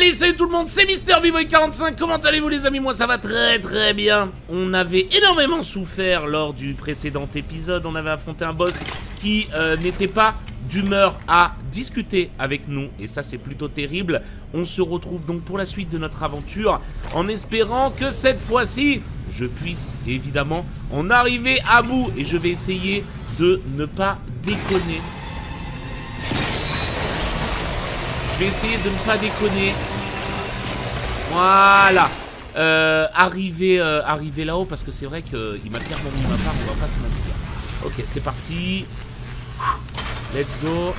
Allez, salut tout le monde, c'est Mister boy 45 comment allez-vous les amis? Moi ça va très très bien. On avait énormément souffert lors du précédent épisode, on avait affronté un boss qui euh, n'était pas d'humeur à discuter avec nous, et ça c'est plutôt terrible. On se retrouve donc pour la suite de notre aventure, en espérant que cette fois-ci, je puisse évidemment en arriver à bout, et je vais essayer de ne pas déconner vais essayer de ne pas déconner. Voilà. Euh, arriver, euh, arriver là-haut parce que c'est vrai qu'il m'a clairement mis ma part, on va pas se mentir. Ok, c'est parti. Let's go.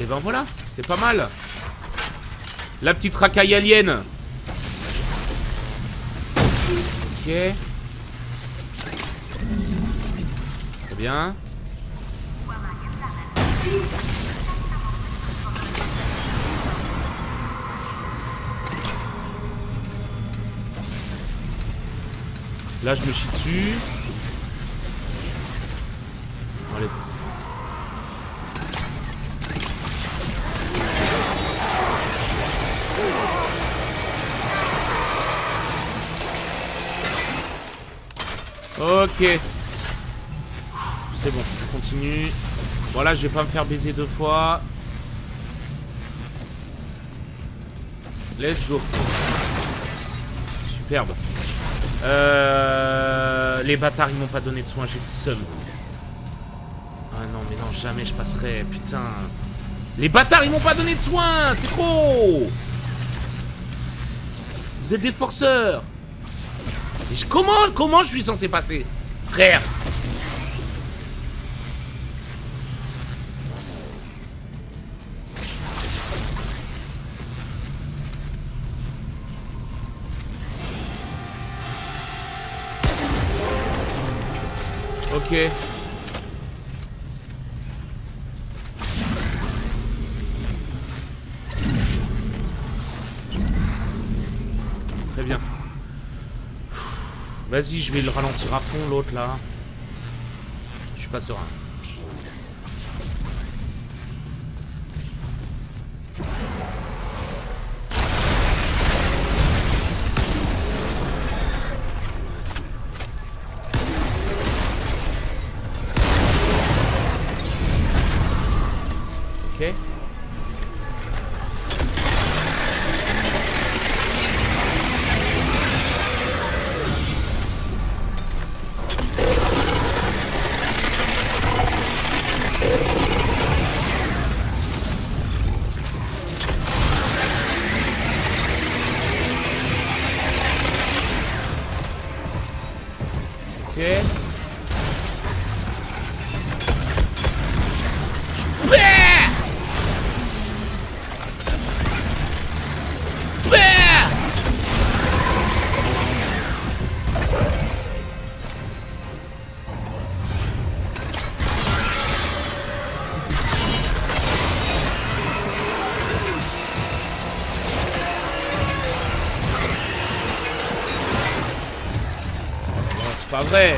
Et ben voilà, c'est pas mal. La petite racaille alien. Ok. Bien. Là, je me chie dessus. Allez. Ok. Bon, je continue. Voilà, je vais pas me faire baiser deux fois. Let's go. Superbe. Euh, les bâtards, ils m'ont pas donné de soins, j'ai le seum. Ah non, mais non, jamais je passerai. Putain. Les bâtards, ils m'ont pas donné de soins C'est trop Vous êtes des forceurs comment, comment je suis censé passer? Frère Très bien. Vas-y, je vais le ralentir à fond, l'autre, là. Je suis pas serein. Pas vrai.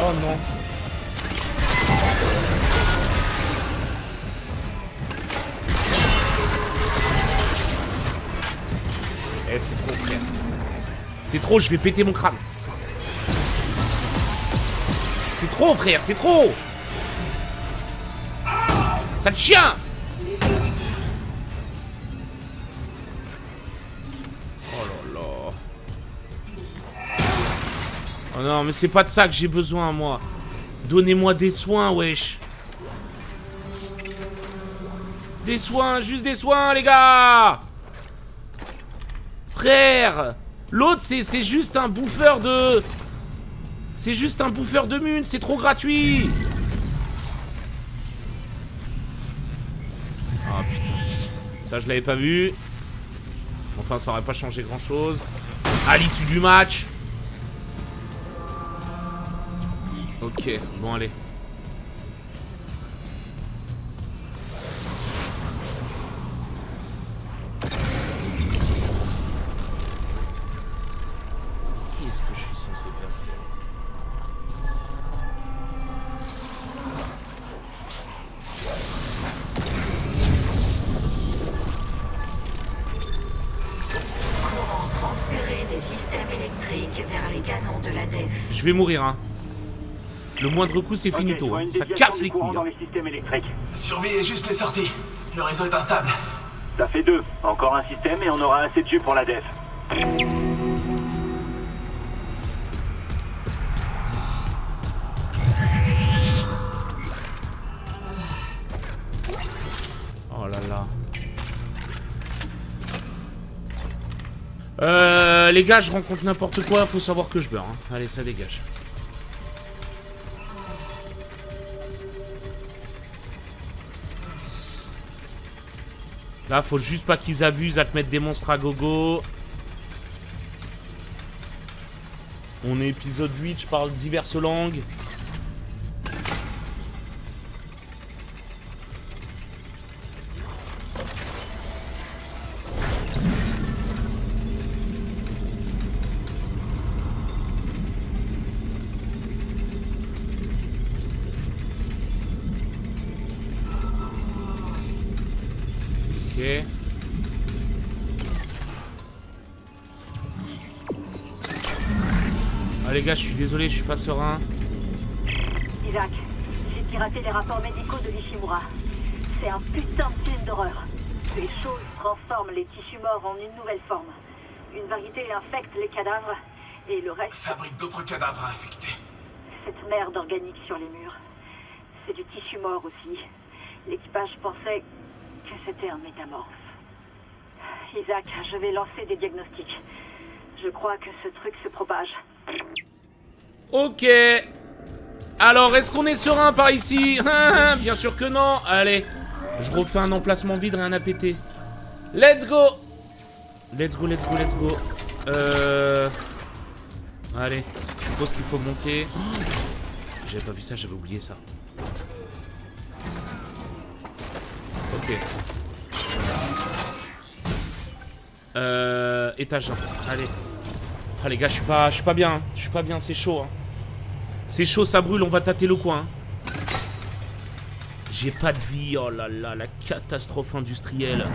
Oh non. Eh c'est trop frère C'est trop, je vais péter mon crâne. C'est trop frère, c'est trop chien. Oh là là. Oh non, mais c'est pas de ça que j'ai besoin, moi. Donnez-moi des soins, wesh. Des soins, juste des soins, les gars. Frère L'autre, c'est juste un bouffeur de... C'est juste un bouffeur de mune, c'est trop gratuit Ça, je l'avais pas vu. Enfin, ça aurait pas changé grand-chose. À l'issue du match. Ok, bon, allez. Vais mourir, hein. Le moindre coup, c'est finito. vois hein. Ça casse les couilles. dans les systèmes électriques. Surveillez juste les sorties. Le réseau est instable. Ça fait deux. Encore un système et on aura assez de jus pour la def. Euh, les gars, je rencontre n'importe quoi, faut savoir que je beurre. hein. Allez, ça dégage. Là, faut juste pas qu'ils abusent à te mettre des monstres à gogo. On est épisode 8, je parle diverses langues. Les gars, je suis désolé, je suis pas serein. Isaac, j'ai piraté les rapports médicaux de l'Ishimura. C'est un putain de film d'horreur. Les choses transforment les tissus morts en une nouvelle forme. Une variété infecte les cadavres et le reste, Fabrique d'autres cadavres infectés. cette merde organique sur les murs. C'est du tissu mort aussi. L'équipage pensait que c'était un métamorphe. Isaac, je vais lancer des diagnostics. Je crois que ce truc se propage. Ok. Alors, est-ce qu'on est serein par ici Bien sûr que non. Allez, je refais un emplacement vide, rien à péter. Let's go Let's go, let's go, let's go. Euh... Allez, je suppose qu'il faut monter. J'avais pas vu ça, j'avais oublié ça. Ok. Euh... Étage 1. Allez. Ah les gars, je suis pas, bien. hein. Je suis pas bien, c'est chaud. hein. C'est chaud, ça brûle, on va tâter le coin. hein. J'ai pas de vie, oh là là, la catastrophe industrielle.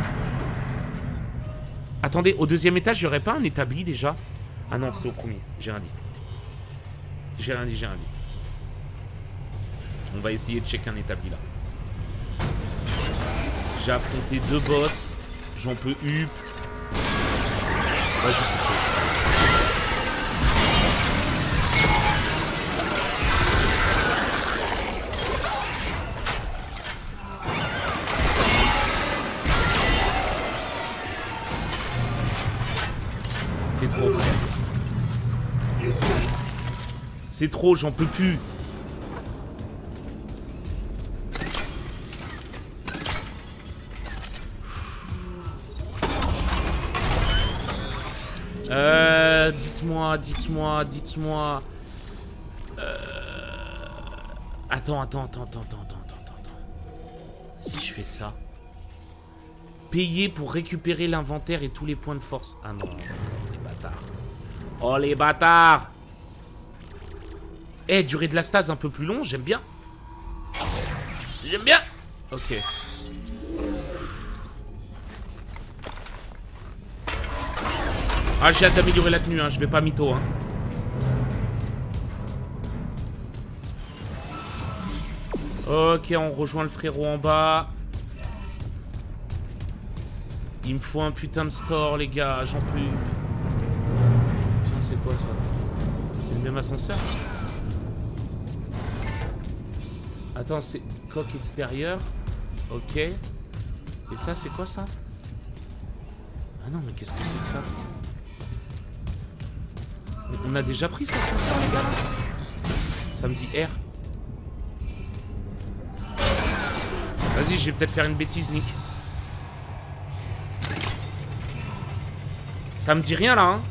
Attendez, au deuxième étage, y'aurait pas un établi déjà? Ah non, c'est au premier, j'ai rien dit. J'ai rien dit, j'ai rien dit. On va essayer de checker un établi là. J'ai affronté deux boss, j'en peux up. Vas-y, c'est chaud. C'est trop. J'en peux plus. Euh, dites-moi, dites-moi, dites-moi. Euh... Attends, attends, attends, attends, attends, attends, attends. Si je fais ça. Payer pour récupérer l'inventaire et tous les points de force. Ah non, Oh les bâtards Eh, durée de la stase un peu plus long, j'aime bien. J'aime bien Ok. Ah, j'ai hâte d'améliorer la tenue, hein, je vais pas mytho, hein. Ok, on rejoint le frérot en bas. Il me faut un putain de store, les gars, j'en peux. C'est quoi ça C'est le même ascenseur Attends, c'est coque extérieure. Ok. Et ça, c'est quoi ça Ah non, mais qu'est-ce que c'est que ça On a déjà pris cet ascenseur, les gars Ça me dit R. Vas-y, je vais peut-être faire une bêtise, Nick. Ça me dit rien, là, hein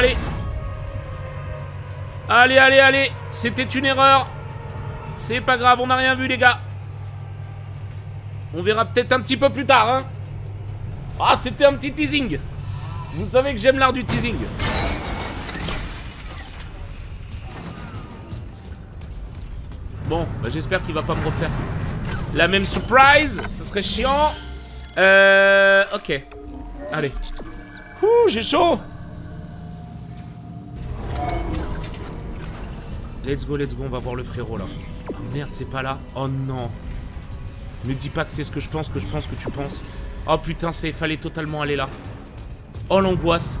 Allez Allez, allez, allez C'était une erreur C'est pas grave, on n'a rien vu, les gars. On verra peut-être un petit peu plus tard, hein. Ah, c'était un petit teasing. Vous savez que j'aime l'art du teasing. Bon, bah j'espère qu'il va pas me refaire la même surprise. Ce serait chiant. Euh... Ok. Allez. Ouh, j'ai chaud. Let's go, let's go, on va voir le frérot là. Oh merde, c'est pas là. Oh non. Me dis pas que c'est ce que je pense, que je pense que tu penses. Oh putain, c'est fallait totalement aller là. Oh l'angoisse.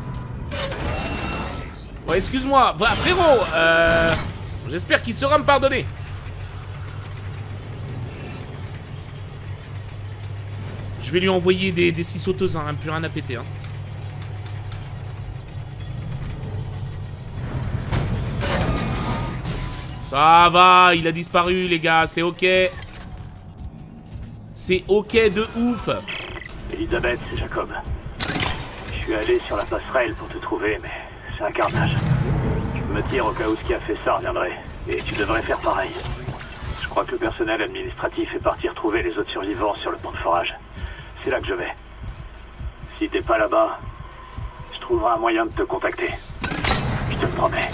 Oh, excuse-moi. Bah, frérot, euh... J'espère qu'il sera me pardonner. Je vais lui envoyer des, des six sauteuses, hein, plus rien à péter. Hein. Ça va, il a disparu les gars, c'est ok. C'est ok de ouf. Elisabeth, c'est Jacob. Je suis allé sur la passerelle pour te trouver, mais c'est un carnage. Je me tire au cas où ce qui a fait ça reviendrait. Et tu devrais faire pareil. Je crois que le personnel administratif est parti retrouver les autres survivants sur le pont de forage. C'est là que je vais. Si t'es pas là-bas, je trouverai un moyen de te contacter. Je te le promets.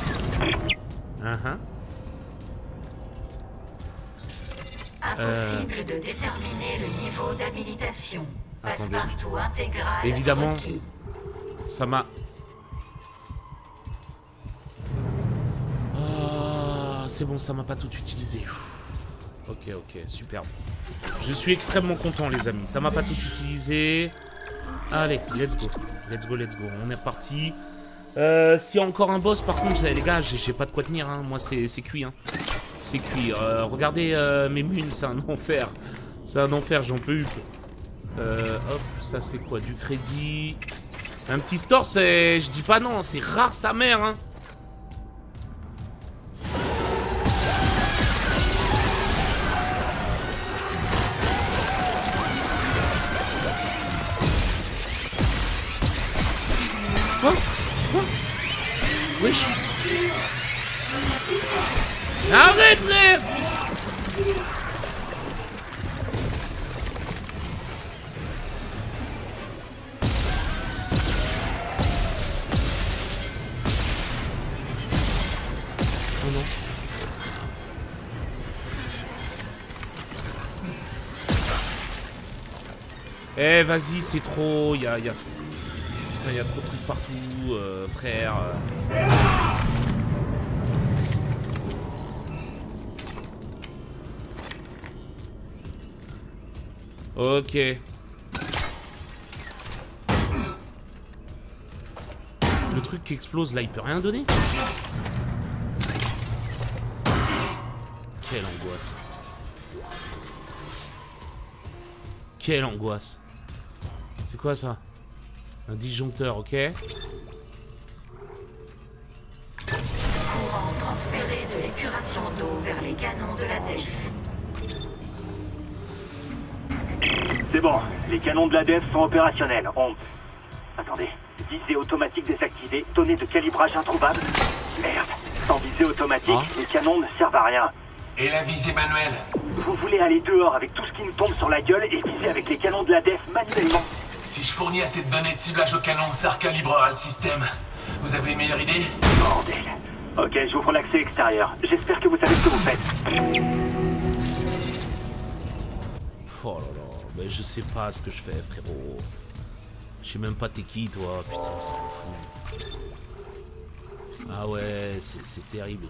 Uh-huh. Impossible de déterminer le niveau d'habilitation. Attendez. Intégral. Évidemment. Ça m'a... Ah, c'est bon, ça m'a pas tout utilisé. Ok, ok, superbe. Je suis extrêmement content, les amis. Ça m'a pas tout utilisé. Allez, let's go. Let's go, let's go. On est reparti. Euh, S'il y a encore un boss, par contre, les gars, j'ai pas de quoi tenir. Hein. Moi, c'est c'est cuit. Hein. C'est cuit. Euh, regardez euh, mes munes, c'est un enfer. C'est un enfer, j'en peux plus. Euh, hop, ça c'est quoi? Du crédit. Un petit store, c'est... Je dis pas non, c'est rare sa mère, hein. C'est trop. Il y a trop de trucs partout, euh, frère. Ok. Le truc qui explose là, il peut rien donner Quelle angoisse. Quelle angoisse. C'est quoi ça? Un disjoncteur, ok Courant transféré de l'épuration d'eau vers les canons de la DEF. C'est bon, les canons de la DEF sont opérationnels. On... Attendez, visée automatique désactivée, données de calibrage introuvable. Merde, sans visée automatique, Ah. les canons ne servent à rien. Et la visée manuelle? Vous voulez aller dehors avec tout ce qui nous tombe sur la gueule et viser avec les canons de la DEF manuellement Si je fournis assez de données de ciblage au canon, ça recalibrera le système. Vous avez une meilleure idée Bordel. Ok, j'ouvre l'accès extérieur. J'espère que vous savez ce que vous faites. Oh là là, mais je sais pas ce que je fais, frérot. Je sais même pas t'es qui, toi. Putain, ça me fout. Ah ouais, c'est c'est terrible.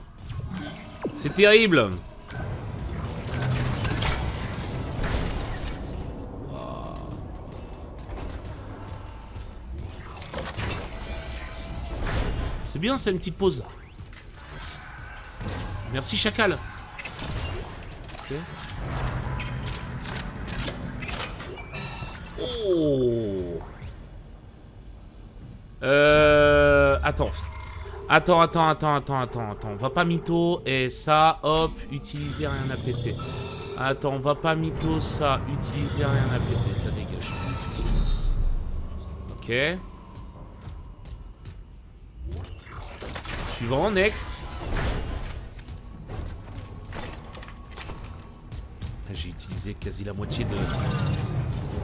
C'est terrible C'est bien, c'est une petite pause. Merci, Chacal. Oh Euh... Attends. Attends, attends, attends, attends, attends, attends. Va pas mytho et ça, hop, utiliser rien à péter. Attends, va pas mytho ça, utiliser rien à péter, ça dégage. Ok. Suivant, next. J'ai utilisé quasi la moitié de...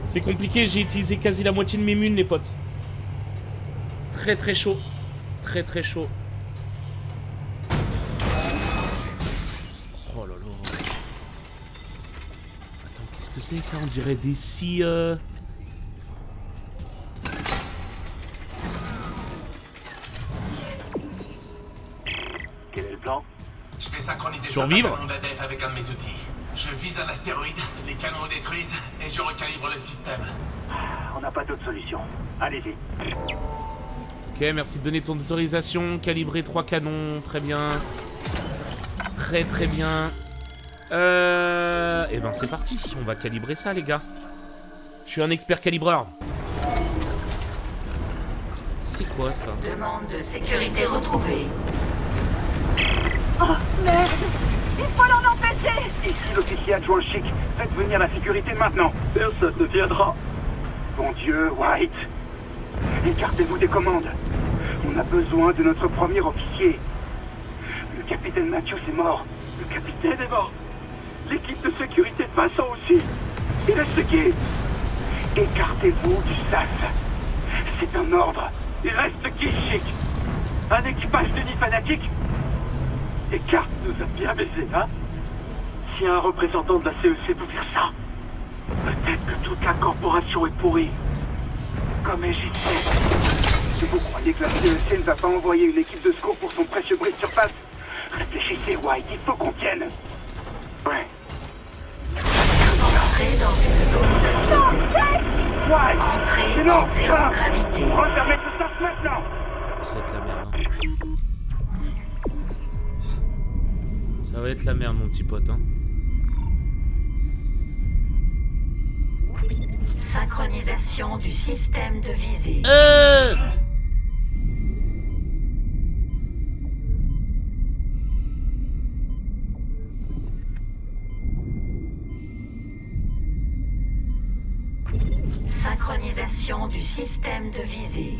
C'est compliqué, j'ai utilisé quasi la moitié de mes munes, les potes. Très très chaud. Très très chaud. Oh là là. Attends, qu'est-ce que c'est ça? On dirait des scies... euh, Survivre certains canons d'ADF avec un de mes outils. Je vise un astéroïde, les canons détruisent et je recalibre le système. On n'a pas d'autre solution. Allez-y. Ok, merci de donner ton autorisation. Calibrer trois canons, très bien. Très très bien. Euh... Eh ben c'est parti, on va calibrer ça les gars. Je suis un expert calibreur. C'est quoi ça? Demande de sécurité retrouvée. Il faut l'en empêcher Ici l'officier adjoint chic. Faites venir la sécurité maintenant. Personne ne viendra. Bon Dieu, White. Écartez-vous des commandes. On a besoin de notre premier officier. Le capitaine Matthews est mort. Le capitaine est mort. L'équipe de sécurité de Vincent aussi. Il reste qui Écartez-vous du SAS. C'est un ordre. Il reste qui, chic Un équipage de nid fanatiques Écarte nous a bien baisé, hein Si un représentant de la CEC peut faire ça, peut-être que toute la corporation est pourrie. Comme égyptienne. Si vous croyez que la CEC ne va pas envoyer une équipe de secours pour son précieux bris de surface, réfléchissez, White, il faut qu'on tienne. Ouais. Entrez dans une zone de White Entrez Sinon, en zéro ça gravité. Refermez tout ça maintenant être la merde. Ça va être la merde mon petit pote. Hein. Synchronisation du système de visée. Euh Synchronisation du système de visée.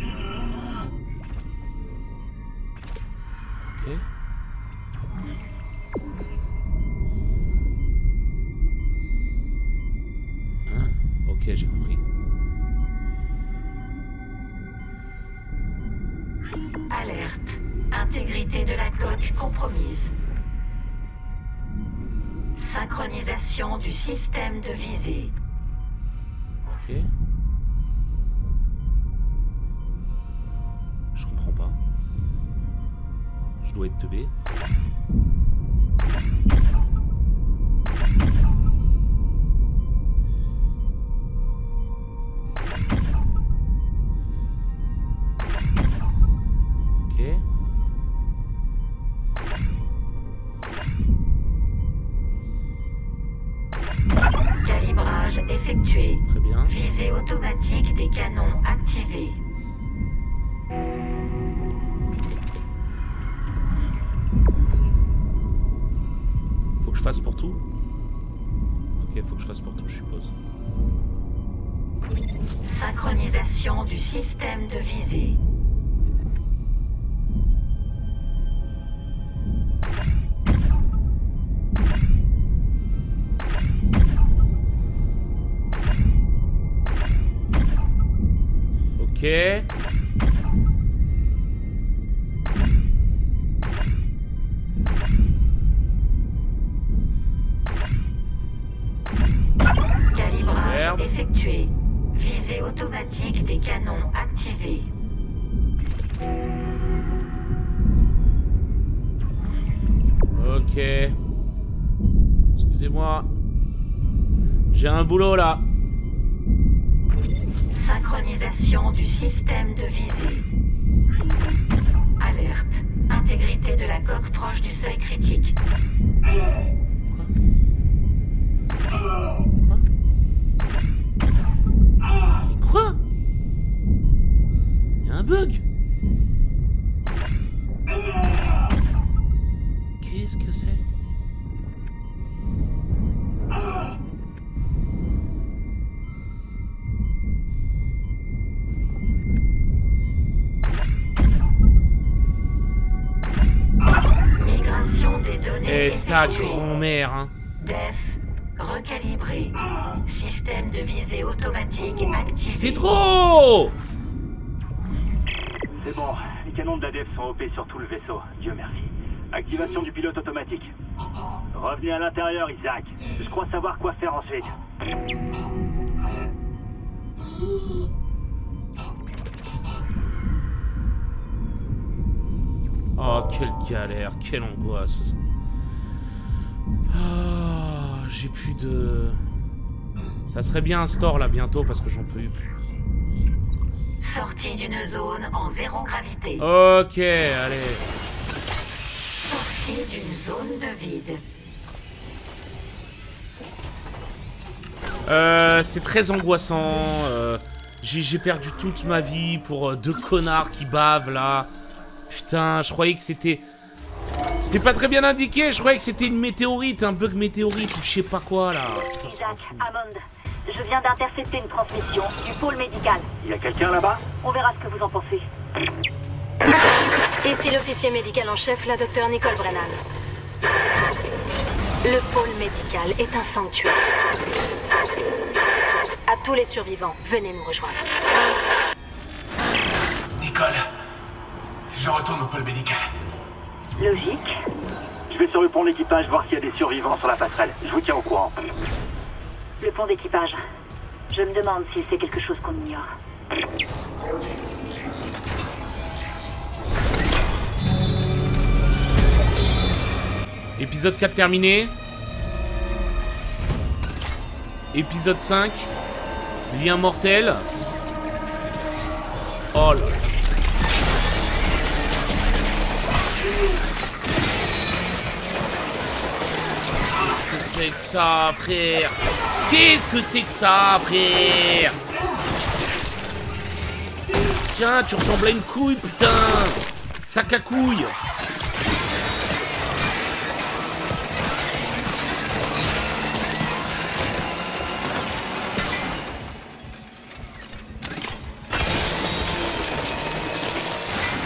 Ok, j'ai compris. Alerte. Intégrité de la coque compromise. Synchronisation du système de visée. Ok. Je comprends pas. Je dois être teubé. Faut que je fasse pour tout, je suppose. Synchronisation du système de visée. Ok. C'est trop C'est bon, les canons de la DEF sont OP sur tout le vaisseau, Dieu merci. Activation du pilote automatique. Revenez à l'intérieur, Isaac. Je crois savoir quoi faire ensuite. Oh, quelle galère, quelle angoisse. Ah, j'ai plus de... Ça serait bien un store là bientôt parce que j'en peux plus. Sortie d'une zone en zéro gravité. Ok, allez. Sortie d'une zone de vide. Euh, c'est très angoissant. euh, j'ai perdu toute ma vie pour euh, deux connards qui bavent là. Putain, je croyais que c'était... C'était pas très bien indiqué, je croyais que c'était une météorite, un bug météorite ou je sais pas quoi là. Putain, je viens d'intercepter une transmission du pôle médical. Il y a quelqu'un là-bas On verra ce que vous en pensez. Ici l'officier médical en chef, la docteure Nicole Brennan. Le pôle médical est un sanctuaire. À tous les survivants, venez nous rejoindre. Nicole, je retourne au pôle médical. Logique. Je vais sur le pont d'équipage voir s'il y a des survivants sur la passerelle. Je vous tiens au courant. Le pont d'équipage. Je me demande si c'est quelque chose qu'on ignore. Épisode 4 terminé. Épisode 5. Lien mortel. Oh là là. C'est que ça, frère? Qu'est-ce que c'est que ça, frère? Tiens, tu ressembles à une couille, putain! Sac à couilles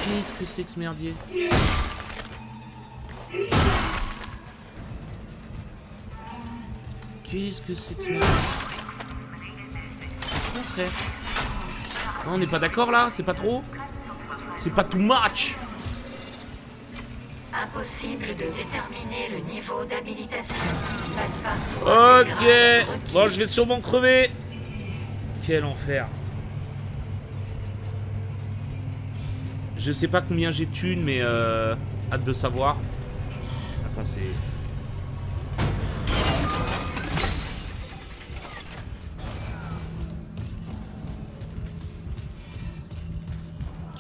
Qu'est-ce que c'est que ce merdier? Qu'est-ce que c'est que ce Mon frère. Non, on n'est pas d'accord là C'est pas trop. C'est pas too much. Impossible de déterminer le niveau d'habilitation. Ok. Bon, je vais sûrement crever. Quel enfer. Je sais pas combien j'ai de thunes, mais euh, hâte de savoir. Attends, c'est...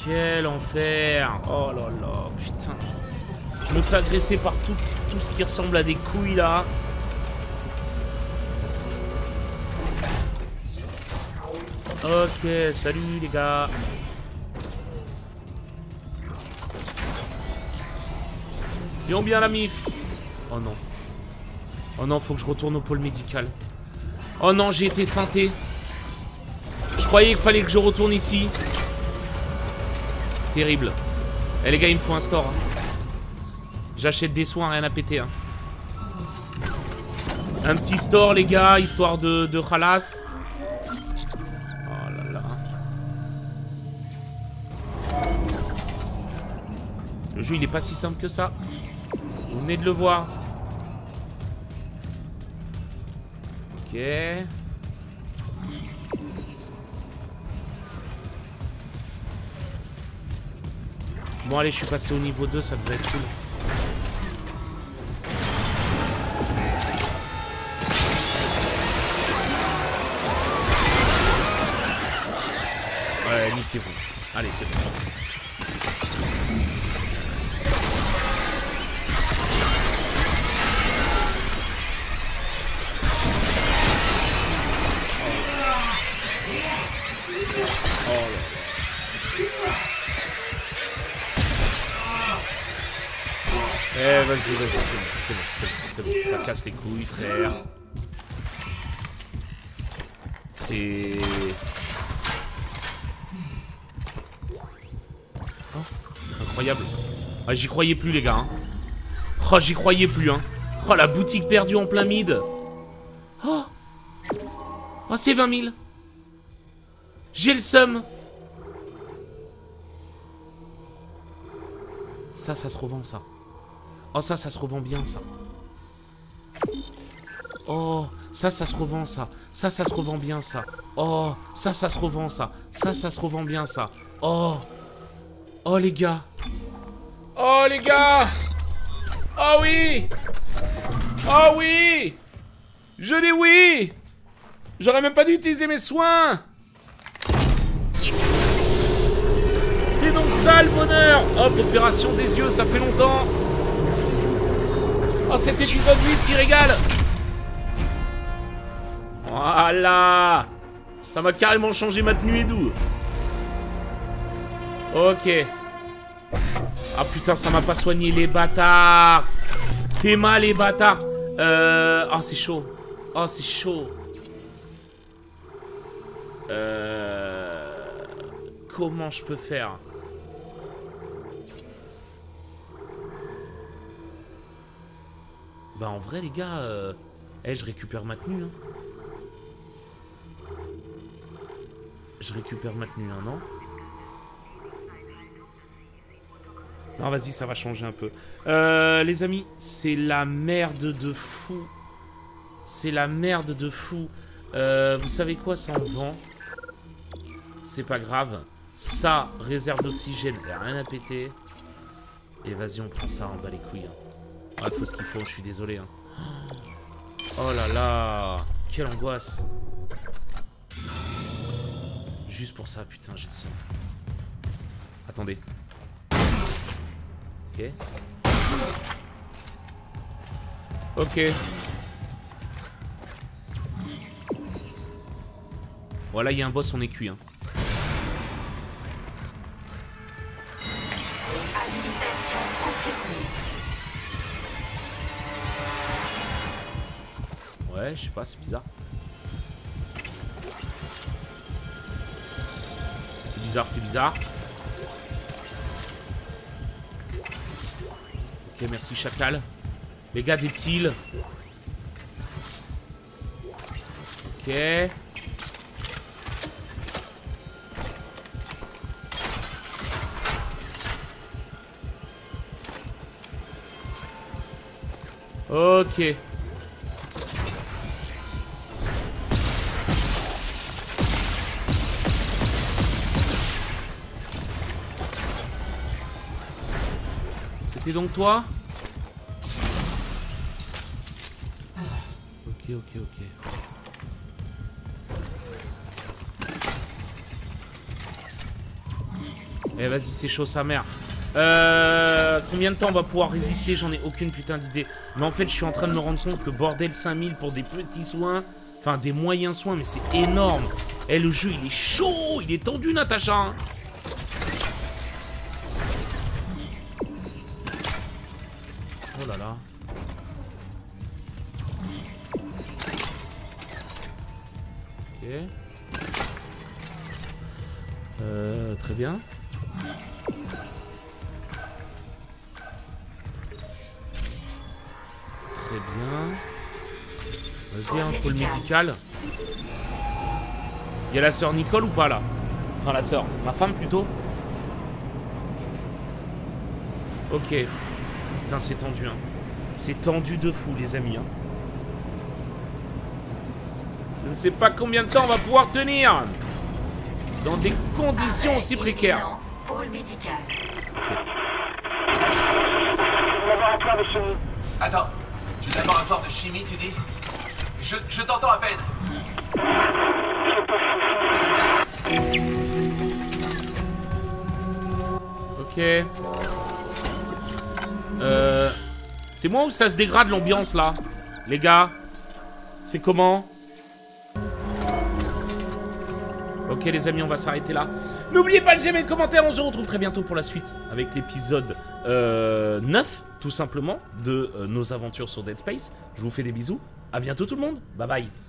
Quel enfer Oh là là, putain. Je me fais agresser par tout, tout ce qui ressemble à des couilles là. Ok, salut les gars. Bien bien la mif. Oh non. Oh non, faut que je retourne au pôle médical. Oh non, j'ai été feinté. Je croyais qu'il fallait que je retourne ici. Terrible. Eh les gars, il me faut un store. hein. J'achète des soins, rien à péter. hein. Un petit store, les gars, histoire de, de khalas. Oh là là. Le jeu, il est pas si simple que ça. Vous venez de le voir. Ok. Bon, allez, je suis passé au niveau 2, ça devrait être cool. Ouais, niquez-vous. Allez, c'est bon. Eh, vas-y, vas-y, c'est bon, c'est bon. Ça casse les couilles, frère. C'est... Oh, incroyable. Ah, j'y croyais plus, les gars. hein. Oh, j'y croyais plus, hein. Oh, la boutique perdue en plein mid. Oh, c'est 20 000. J'ai le seum. Ça, ça se revend, ça. Oh, ça, ça se revend bien, ça. Oh, ça, ça se revend, ça. Ça, ça se revend bien, ça. Oh, ça, ça se revend, ça. Ça, ça se revend bien, ça. Oh. Oh, les gars. Oh, les gars. Oh, oui. Oh, oui. Je dis oui. J'aurais même pas dû utiliser mes soins. C'est donc ça le bonheur Hop, opération des yeux, ça fait longtemps Oh, cet épisode 8 qui régale Voilà Ça m'a carrément changé ma tenue et doux. Ok. Ah putain, ça m'a pas soigné les bâtards T'es mal les bâtards Euh... Oh, c'est chaud. Oh, c'est chaud. Euh... Comment je peux faire? Bah en vrai les gars, euh... eh, je récupère ma tenue. Hein. Je récupère ma tenue, hein, non Non vas-y, ça va changer un peu. Euh, les amis, c'est la merde de fou. C'est la merde de fou. Euh, vous savez quoi, ça en vend. C'est pas grave. Ça, réserve d'oxygène, rien à péter. Et vas-y, on prend ça en bas les couilles. Hein. Ouais, faut ce qu'il faut, je suis désolé. Hein. Oh là là Quelle angoisse Juste pour ça, putain, j'ai le seum. Attendez. Ok. Ok. Voilà, il y a un boss, on est cuit. Hein. Ouais, je sais pas, c'est bizarre. C'est bizarre, c'est bizarre. Ok, merci Chacal. Les gars, des petits. Ok. Ok. C'était donc toi Ok, ok, ok. Eh vas-y, c'est chaud sa mère. Euh, combien de temps on va pouvoir résister? J'en ai aucune putain d'idée. Mais en fait, je suis en train de me rendre compte que bordel 5000 pour des petits soins, enfin des moyens soins, mais c'est énorme. Eh, le jeu, il est chaud, il est tendu, Natacha. Hein. Très bien. Vas-y, un pôle médical. Il y a la sœur Nicole ou pas là? Enfin la sœur, ma femme plutôt. Ok. Putain, c'est tendu. Hein. C'est tendu de fou, les amis. Hein. Je ne sais pas combien de temps on va pouvoir tenir. Dans des conditions aussi précaires. Pôle médical. Laboratoire de chimie. Attends, du laboratoire de chimie, tu dis Je, je t'entends à peine. Ok. Euh... C'est moi où ça se dégrade l'ambiance là? Les gars C'est comment? Les amis, on va s'arrêter là. N'oubliez pas de j'aime et le commentaire, on se retrouve très bientôt pour la suite avec l'épisode euh, 9, tout simplement, de euh, nos aventures sur Dead Space. Je vous fais des bisous, à bientôt tout le monde, bye bye